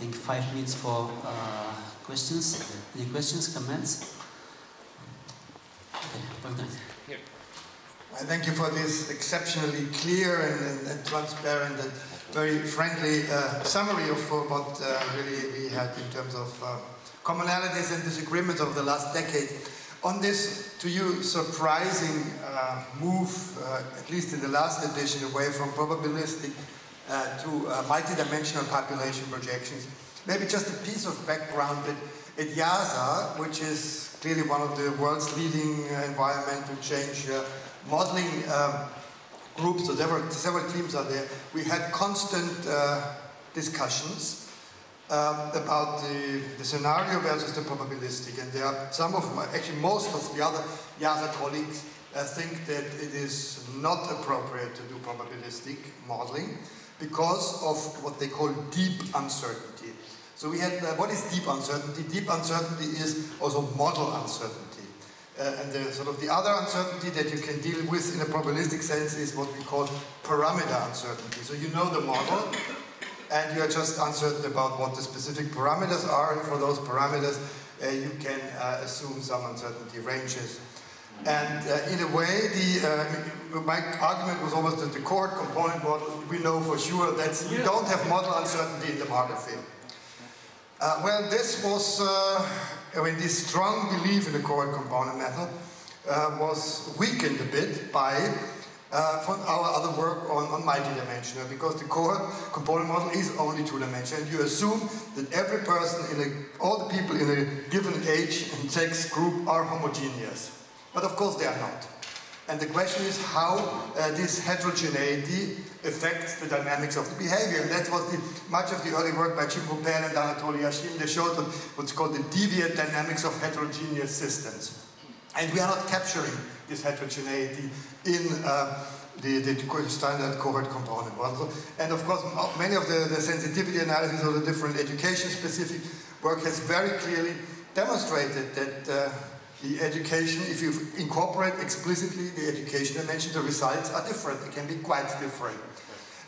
think, five minutes for uh, questions. Any questions, comments? Okay, Wolfgang. I thank you for this exceptionally clear and, and, and transparent and very friendly uh, summary of what uh, really we had in terms of uh, commonalities and disagreements over the last decade. On this, to you, surprising uh, move, uh, at least in the last edition, away from probabilistic to multidimensional population projections, maybe just a piece of background that at IIASA, which is clearly one of the world's leading environmental change modeling um, groups, so several, several teams are there, we had constant uh, discussions um, about the, the, scenario versus the probabilistic. And there are some of my, actually most of the other IIASA colleagues uh, think that it is not appropriate to do probabilistic modeling because of what they call deep uncertainty. So we had, uh, what is deep uncertainty? Deep uncertainty is also model uncertainty. Uh, and the sort of the other uncertainty that you can deal with in a probabilistic sense is what we call parameter uncertainty. So you know the model, and you are just uncertain about what the specific parameters are, and for those parameters, uh, you can uh, assume some uncertainty ranges. And uh, in a way, the, uh, my argument was always that the cohort component model, we know for sure that you don't have model uncertainty in the market field. Uh, well, this was, uh, I mean, this strong belief in the cohort component method uh, was weakened a bit by uh, from our other work on, on multidimensional, because the cohort component model is only two-dimensional, and you assume that every person in a, all the people in a given age and sex group are homogeneous. But of course they are not. And the question is how uh, this heterogeneity affects the dynamics of the behavior. And that was the, much of the early work by Jim and Anatoly Yashin. They showed what's called the deviant dynamics of heterogeneous systems. And we are not capturing this heterogeneity in uh, the, the, standard cohort component model. And of course, many of the, the sensitivity analysis of the different education-specific work has very clearly demonstrated that uh, the education, if you incorporate explicitly the education dimension, the results are different. They can be quite different.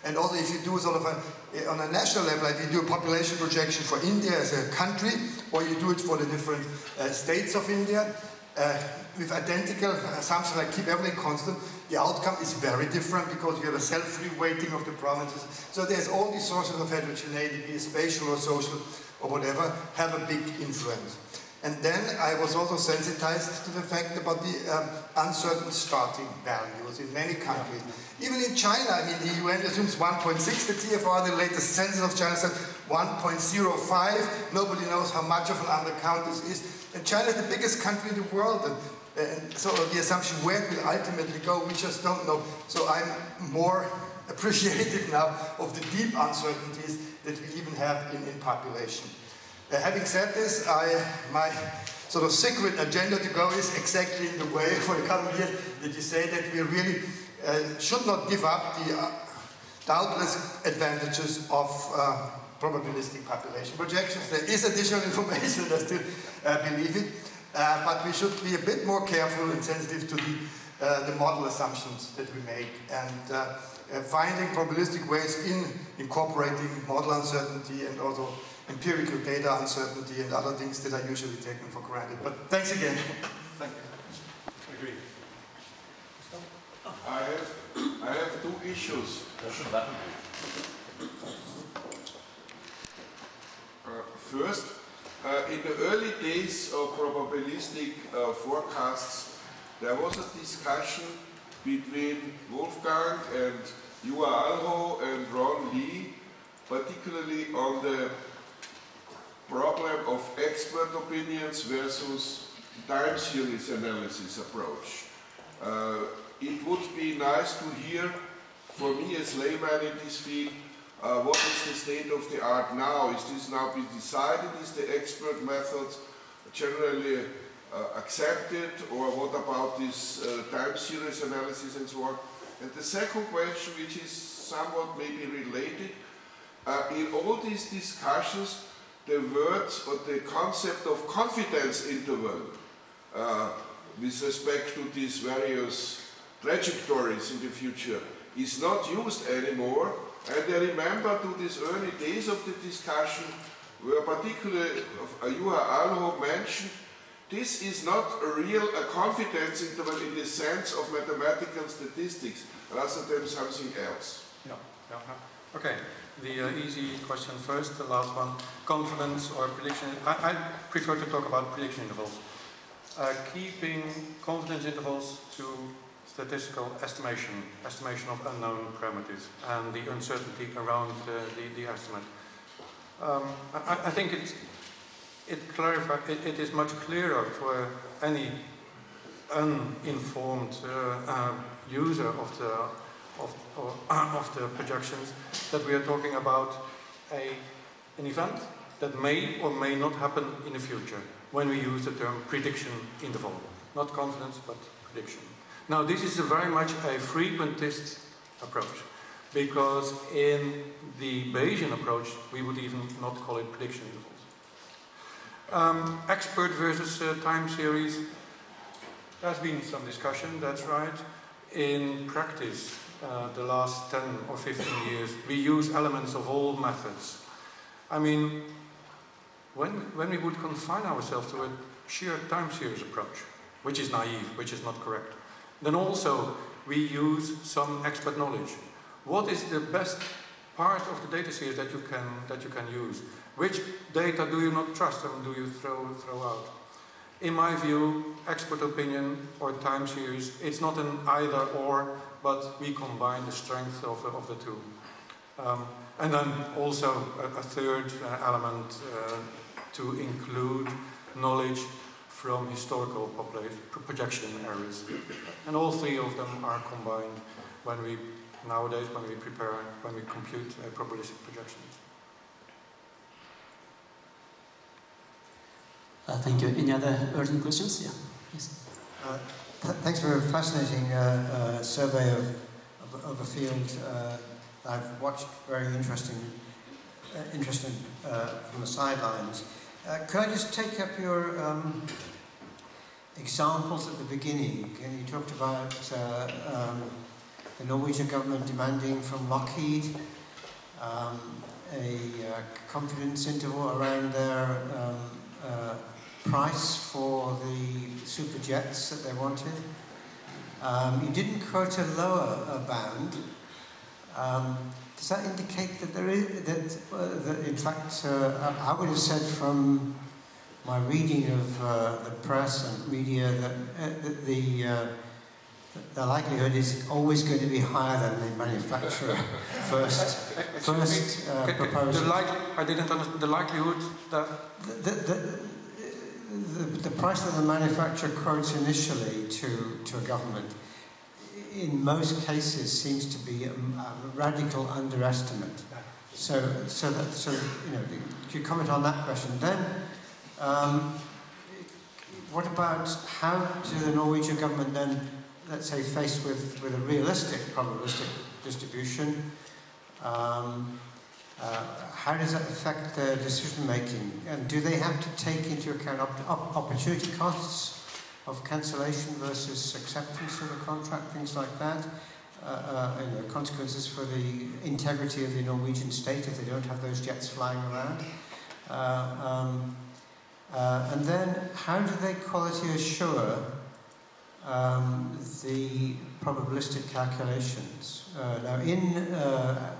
And also if you do sort of a, on a national level, like you do a population projection for India as a country, or you do it for the different uh, states of India, uh, with identical assumptions like keep everything constant, the outcome is very different because you have a self-reweighting of the provinces. So there's all these sources of heterogeneity, be it spatial or social or whatever, have a big influence. And then I was also sensitized to the fact about the um, uncertain starting values in many countries. Even in China, I mean, the UN assumes 1.6, the TFR, the latest census of China said 1.05. Nobody knows how much of an undercount this is. And China is the biggest country in the world. And, and so the assumption where it will ultimately go, we just don't know. So I'm more appreciative now of the deep uncertainties that we even have in, in population. Uh, having said this, I, my sort of secret agenda to go is exactly in the way for the coming years that you say that we really uh, should not give up the uh, doubtless advantages of uh, probabilistic population projections. There is additional information, I still uh, believe it, uh, but we should be a bit more careful and sensitive to the, the model assumptions that we make and finding probabilistic ways in incorporating model uncertainty and also empirical data uncertainty and other things that are usually taken for granted. But thanks again. Thank you. Agree. I have, I have two issues. Uh, first, uh, in the early days of probabilistic uh, forecasts, there was a discussion between Wolfgang and Juha Alho and Ron Lee, particularly on the problem of expert opinions versus time series analysis approach. Uh, it would be nice to hear, for me as layman in this field, uh, what is the state of the art now? Is this now been decided? Is the expert method generally uh, accepted? Or what about this uh, time series analysis and so on? And the second question, which is somewhat maybe related, uh, in all these discussions, the words or the concept of confidence interval uh, with respect to these various trajectories in the future is not used anymore. And I remember to these early days of the discussion, where particularly uh, Juha Alho mentioned this is not a real a confidence interval in the sense of mathematical statistics, rather than something else. Yeah. yeah. Okay, the uh, easy question first, the last one. Confidence or prediction. I, I prefer to talk about prediction intervals. Uh, keeping confidence intervals to statistical estimation, estimation of unknown parameters, and the uncertainty around the, the estimate. Um, I, I, think it, it, clarify, it, it is much clearer for any uninformed uh, uh, user of the, of, or, of the projections that we are talking about a, an event that may or may not happen in the future when we use the term prediction interval. Not confidence, but prediction. Now, this is very much a frequentist approach because in the Bayesian approach, we would even not call it prediction intervals. Um, expert versus uh, time series, there's been some discussion, that's right. In practice, uh, the last 10 or 15 years, we use elements of all methods. I mean, when, when we would confine ourselves to a sheer time series approach, which is naive, which is not correct, then also we use some expert knowledge. What is the best part of the data series that you can, that you can use? Which data do you not trust and do you throw, throw out? In my view, expert opinion or time series, it's not an either or, but we combine the strength of, of the two. Um, and then also a, a third uh, element uh, to include knowledge from historical projection errors. And all three of them are combined when we, nowadays, when we prepare, when we compute a probabilistic projection. Uh, thank you. Any other urgent questions? Yeah. Yes. Uh, th thanks for a fascinating uh, uh survey of, of, of, a field uh, I've watched very interesting, uh, interesting from the sidelines. Could I just take up your um, examples at the beginning? You talked about um, the Norwegian government demanding from Lockheed um, a confidence interval around their um, uh, price for the super jets that they wanted. Um, you didn't quote a lower bound. Um, does that indicate that there is, that, uh, that in fact, uh, I would have said from my reading of uh, the press and media that, uh, that the, uh, the likelihood is always going to be higher than the manufacturer first, first uh, proposal. The like, I didn't understand the likelihood that... The, the, the, the price that the manufacturer quotes initially to, to a government in most cases seems to be a, a radical underestimate. So, so, that, so you know, could you comment on that question? Then, um, what about how do the Norwegian government then, let's say, faced with, with a realistic probabilistic distribution, um, uh, how does that affect their decision making? And do they have to take into account op op opportunity costs of cancellation versus acceptance of a contract, things like that. Uh, uh, you know, consequences for the integrity of the Norwegian state if they don't have those jets flying around. Uh, um, uh, and then, how do they quality assure um, the probabilistic calculations? Uh, now, in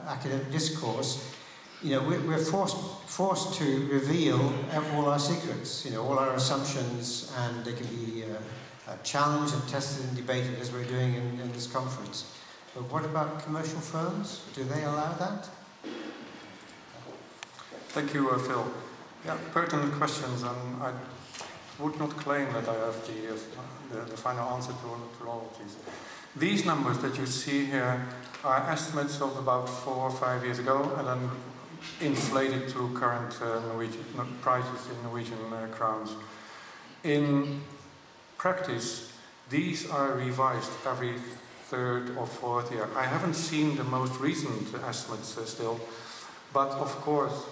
academic discourse, you know, we're, forced, forced to reveal all our secrets, you know, all our assumptions, and they can be uh, challenged and tested and debated as we're doing in, in this conference. But what about commercial firms? Do they allow that? Thank you, uh, Phil. Yeah, pertinent questions, and I would not claim that I have the, uh, the, the, final answer to, to all of these. These numbers that you see here are estimates of about four or five years ago, and then inflated to current uh, Norwegian prices in Norwegian uh, crowns. In practice, these are revised every third or fourth year. I haven't seen the most recent estimates uh, still, but of course,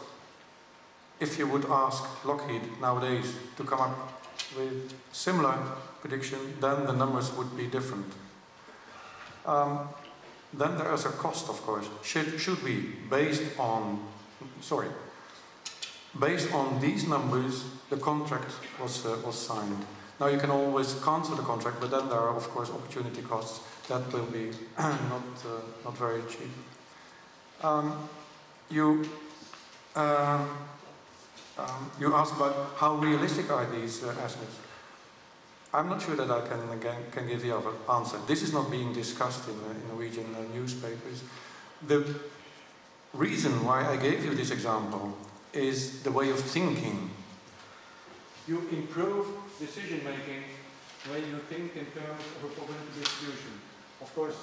if you would ask Lockheed nowadays to come up with similar prediction, then the numbers would be different. Um, then there is a cost, of course. Should, should we, based on sorry, based on these numbers, the contract was, uh, was signed. Now you can always cancel the contract, but then there are of course opportunity costs that will be not, uh, not very cheap. Um, you, uh, um, you asked about how realistic are these uh, estimates. I'm not sure that I can, again, can give the answer. This is not being discussed in, in Norwegian uh, newspapers. The reason why I gave you this example is the way of thinking. You improve decision making when you think in terms of a probability distribution. Of course,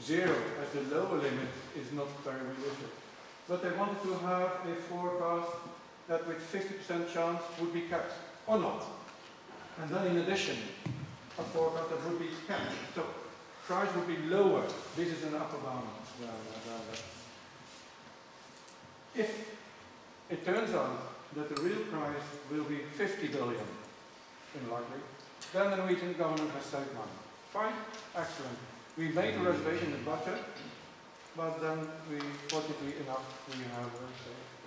zero as the lower limit is not very realistic. But they wanted to have a forecast that with 50% chance would be kept, or not. And then in addition, a forecast that would be kept. So price would be lower. This is an upper bound. If it turns out that the real price will be 50 billion, in likely, then the Norwegian government has saved money. Fine, excellent. We made a reservation in the budget, but then we, fortunately enough, we have uh, saved.